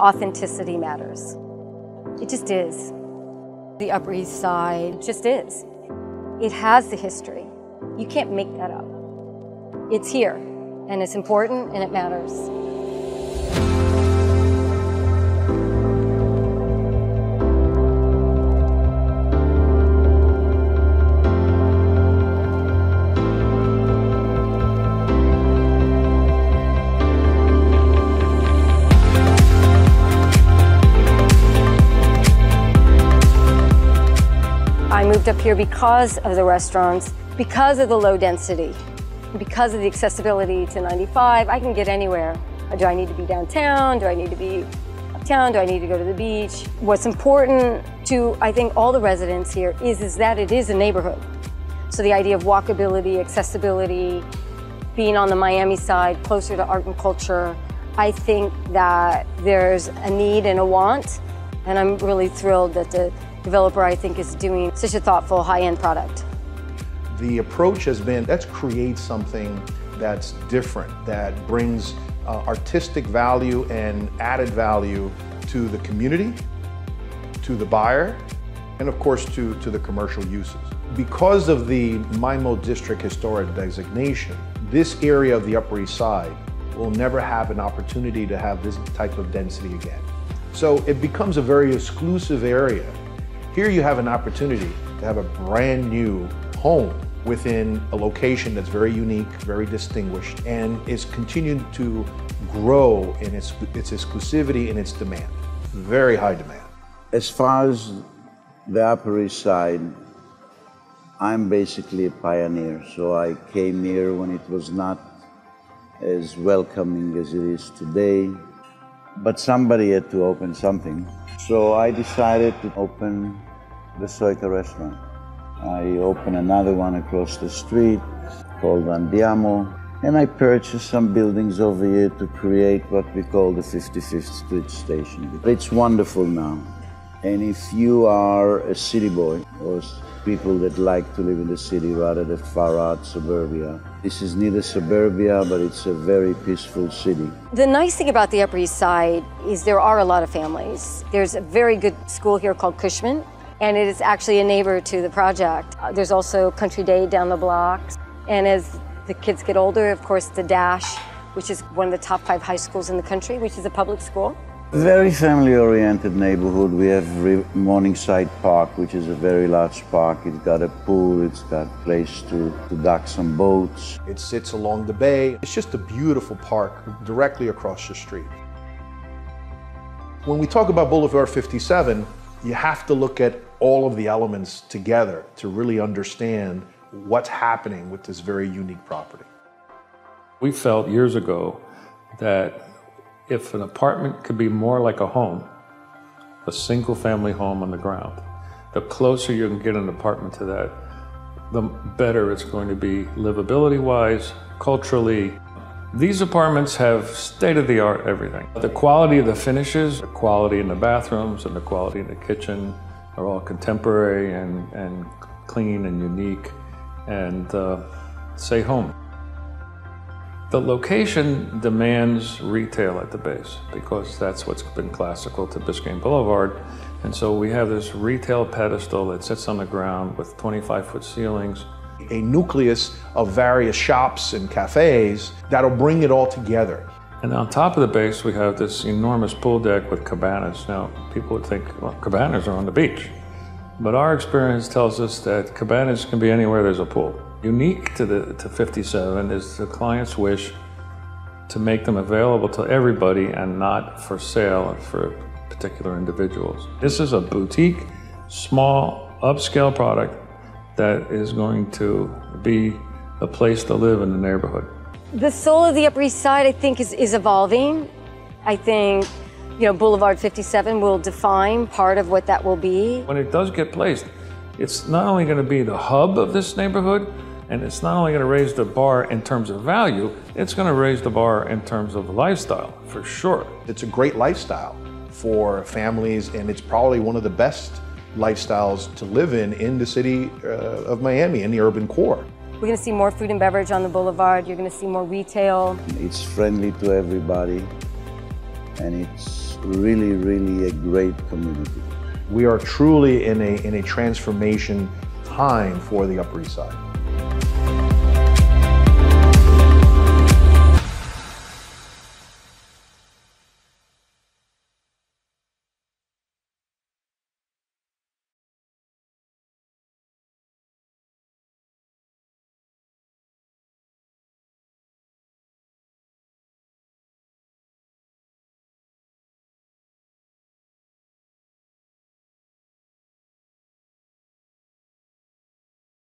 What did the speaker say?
authenticity matters. It just is. The Upper East Side just is. It has the history. You can't make that up. It's here, and it's important, and it matters. Up here because of the restaurants, because of the low density, because of the accessibility to 95. I can get anywhere. Uh, do I need to be downtown? Do I need to be uptown? Do I need to go to the beach? What's important to, I think, all the residents here is, is that it is a neighborhood. So the idea of walkability, accessibility, being on the Miami side, closer to art and culture, I think that there's a need and a want, and I'm really thrilled that the developer, I think, is doing such a thoughtful, high-end product. The approach has been let's create something that's different, that brings uh, artistic value and added value to the community, to the buyer, and of course to, to the commercial uses. Because of the MIMO District Historic designation, this area of the Upper East Side will never have an opportunity to have this type of density again. So it becomes a very exclusive area. Here you have an opportunity to have a brand new home within a location that's very unique, very distinguished, and is continuing to grow in its, its exclusivity and its demand. Very high demand. As far as the Upper East Side, I'm basically a pioneer. So I came here when it was not as welcoming as it is today. But somebody had to open something. So I decided to open the Soyka restaurant. I opened another one across the street called Andiamo. And I purchased some buildings over here to create what we call the 55th Street Station. It's wonderful now. And if you are a city boy or people that like to live in the city rather than far out suburbia, this is neither suburbia, but it's a very peaceful city. The nice thing about the Upper East Side is there are a lot of families. There's a very good school here called Cushman, and it is actually a neighbor to the project. Uh, There's also Country Day down the block. And as the kids get older, of course, the Dash, which is one of the top five high schools in the country, which is a public school. Very family-oriented neighborhood. We have Re- Morningside Park, which is a very large park. It's got a pool, it's got place to, to dock some boats. It sits along the bay. It's just a beautiful park directly across the street. When we talk about Boulevard 57, you have to look at all of the elements together to really understand what's happening with this very unique property. We felt years ago that if an apartment could be more like a home, a single family home on the ground, the closer you can get an apartment to that, the better it's going to be livability wise, culturally. These apartments have state of the art everything. The quality of the finishes, the quality in the bathrooms, and the quality in the kitchen are all contemporary and, and clean and unique and uh, say home. The location demands retail at the base because that's what's been classical to Biscayne Boulevard. And so we have this retail pedestal that sits on the ground with 25 foot ceilings. A nucleus of various shops and cafes that'll bring it all together. And on top of the base, we have this enormous pool deck with cabanas. Now, people would think, well, cabanas are on the beach. But our experience tells us that cabanas can be anywhere there's a pool. Unique to, the, to 57 is the client's wish to make them available to everybody and not for sale for particular individuals. This is a boutique, small, upscale product that is going to be a place to live in the neighborhood. The soul of the Upper East Side, I think, is, is evolving. I think, you know, Boulevard 57 will define part of what that will be. When it does get placed, it's not only going to be the hub of this neighborhood, and it's not only going to raise the bar in terms of value, it's going to raise the bar in terms of lifestyle, for sure. It's a great lifestyle for families, and it's probably one of the best lifestyles to live in in the city uh, of Miami, in the urban core. We're going to see more food and beverage on the boulevard. You're going to see more retail. It's friendly to everybody, and it's really, really a great community. We are truly in a, in a transformation time for the Upper East Side.